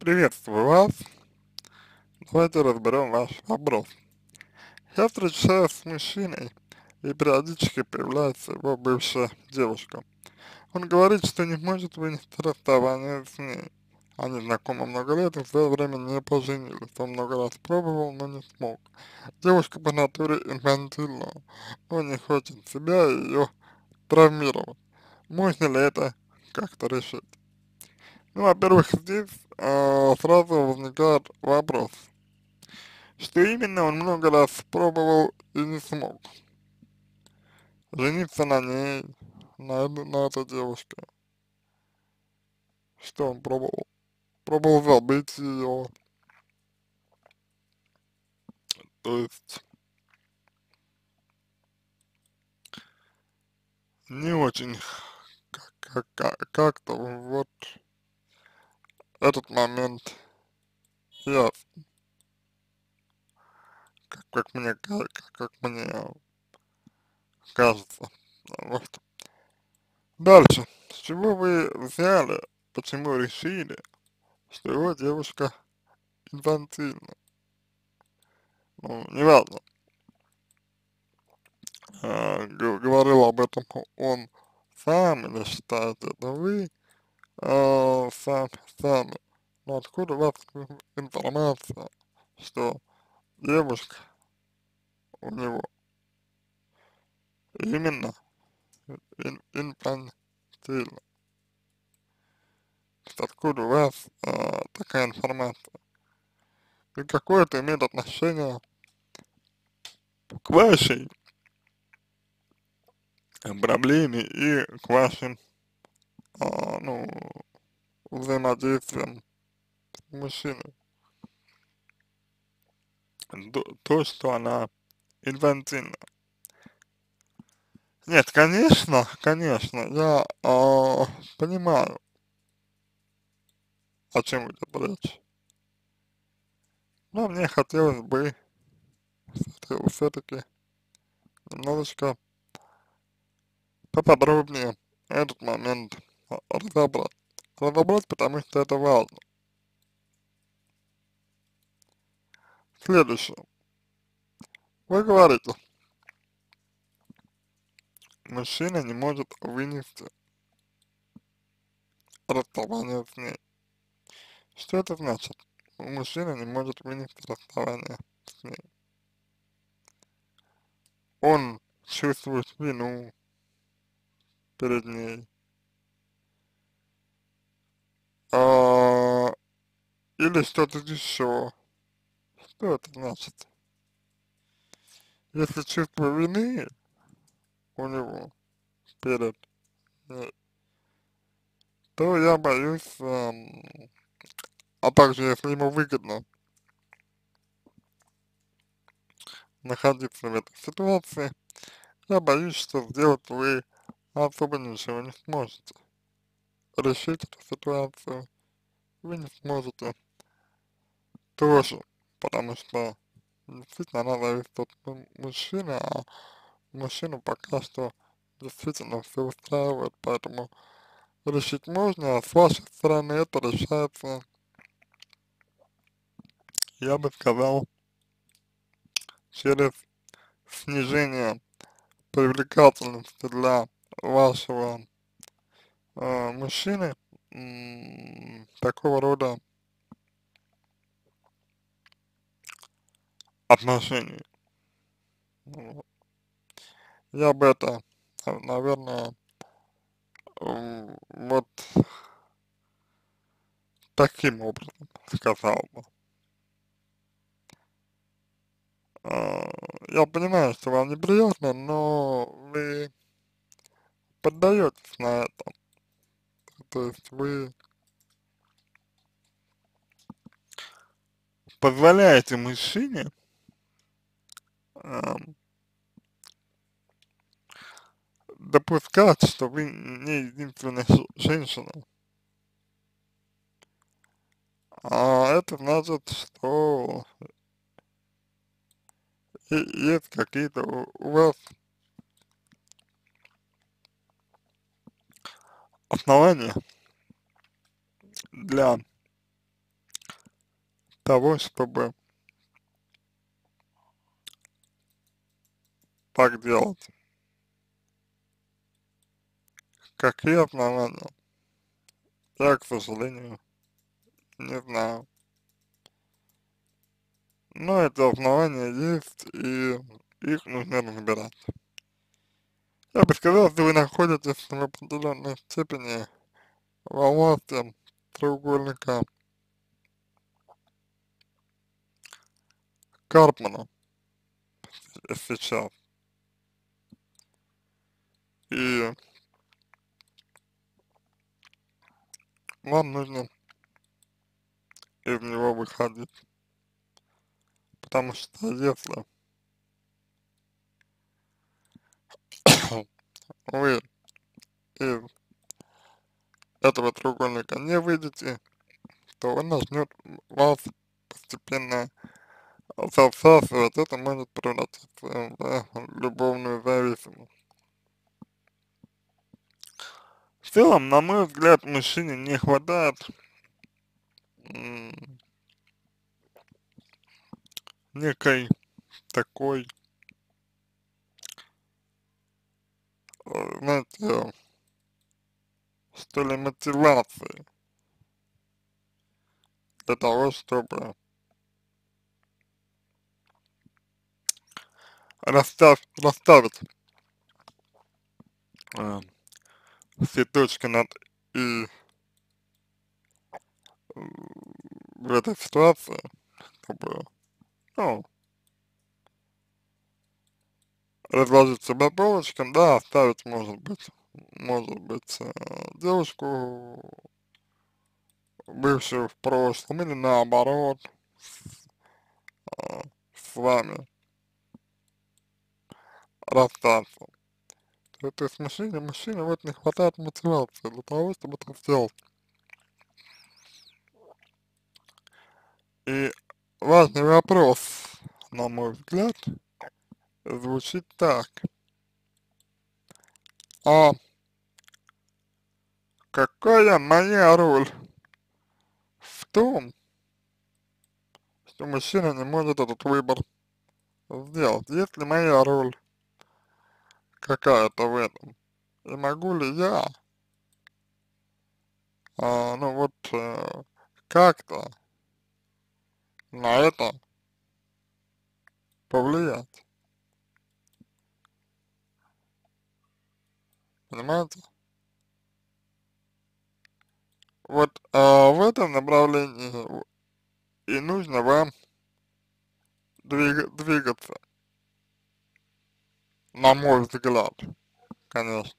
Приветствую вас. Давайте разберем ваш вопрос. Я встречаюсь с мужчиной, и периодически появляется его бывшая девушка. Он говорит, что не может вынести расставание с ней. Они знакомы много лет и в свое время не поженились. Он много раз пробовал, но не смог. Девушка по натуре инфантильна. Он не хочет себя и ее травмировать. Можно ли это как-то решить? Ну, во-первых, здесь э, сразу возникает вопрос, что именно он много раз пробовал и не смог. Жениться на ней, на, на этой девушке. Что он пробовал? Пробовал забыть ее. То есть не очень как-то как, как, как вот этот момент ясен. Как, как мне, как, как мне кажется. Дальше. С чего вы взяли, почему решили, что его девушка инфантильна? Ну, неважно. А, говорил об этом он сам или считаете это вы, а, сам, сами. Но откуда у вас информация, что девушка у него именно ин, инфантильна? Откуда у вас а, такая информация? И какое это имеет отношение к вашей проблеме и к вашим а, ну, взаимодействием. То, то, что она инфантильна. Нет, конечно, конечно, я э, понимаю, о чем идет речь. Но мне хотелось бы все-таки немножечко поподробнее этот момент разобрать. Разобрать, потому что это важно. Следующее. Вы говорите, мужчина не может вынести расставание с ней. Что это значит? Мужчина не может вынести расставание с ней. Он чувствует вину перед ней. А, или что-то еще. Что это значит? Если чувство вины у него перед ней, то я боюсь, эм, а также если ему выгодно находиться в этой ситуации, я боюсь, что сделать вы особо ничего не сможете решить эту ситуацию вы не сможете. Тоже, потому что действительно она зависит от мужчины, а мужчину пока что действительно все устраивает, поэтому решить можно, а с вашей стороны это решается, я бы сказал, через снижение привлекательности для вашего э, мужчины такого рода отношений. Я бы это, наверное, вот таким образом сказал бы. А, я понимаю, что вам неприятно, но вы поддаетесь на это. То есть вы позволяете мужчине э, допускать, что вы не единственная женщина. А это значит, что есть какие-то у вас основания для того, чтобы так делать? Какие основания? Я, к сожалению, не знаю. Но эти основания есть, и их нужно разбирать. Я бы сказал, если вы находитесь в определенной степени во власти треугольника Карпмана сейчас. И вам нужно из него выходить. Потому что если вы из этого треугольника не выйдете, то он начнет вас постепенно засасывать, это может превратиться в любовную зависимость. В целом, на мой взгляд, мужчине не хватает некой такой, знаете, что ли, мотивации для того, чтобы расстав, расставить э, все точки над и в этой ситуации, чтобы, ну, разложить себя полочкам, да, оставить, может быть, может быть, э, девушку, бывшую в прошлом, или наоборот, с, э, с вами расстаться. То, то есть мужчине, мужчине вот не хватает мотивации для того, чтобы это сделать. И важный вопрос, на мой взгляд, звучит так. А какая моя роль в том, что мужчина не может этот выбор сделать? Есть ли моя роль какая-то в этом? И могу ли я, а, ну вот, э, как-то на это повлиять? Понимаете? Вот а, в этом направлении и нужно вам двиг, двигаться на мой взгляд, конечно.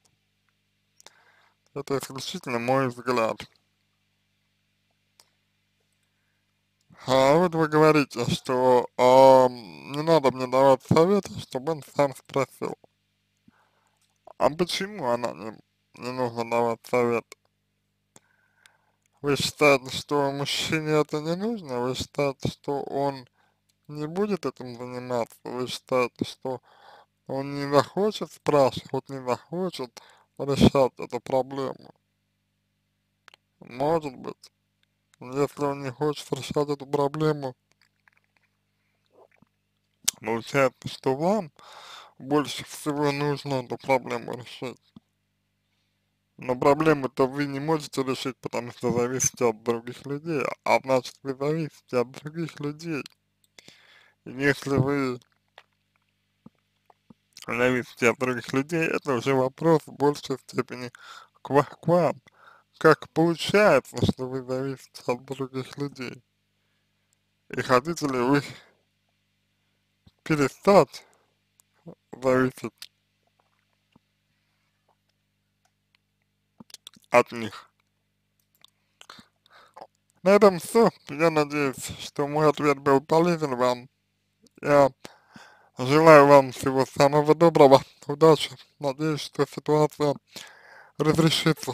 Это исключительно мой взгляд. А вот вы говорите, что э, не надо мне давать советы, чтобы он сам спросил. А почему она не, не нужно давать совет? Вы считаете, что мужчине это не нужно? Вы считаете, что он не будет этим заниматься? Вы считаете, что он не захочет спрашивать, не захочет решать эту проблему. Может быть, если он не хочет решать эту проблему, получается, что вам больше всего нужно эту проблему решить. Но проблему-то вы не можете решить, потому что зависите от других людей, а значит вы зависите от других людей. И если вы зависите от других людей, это уже вопрос в большей степени к, вам. Как получается, что вы зависите от других людей? И хотите ли вы перестать зависеть от них? На этом все. Я надеюсь, что мой ответ был полезен вам. Я Желаю вам всего самого доброго, удачи. Надеюсь, что ситуация разрешится.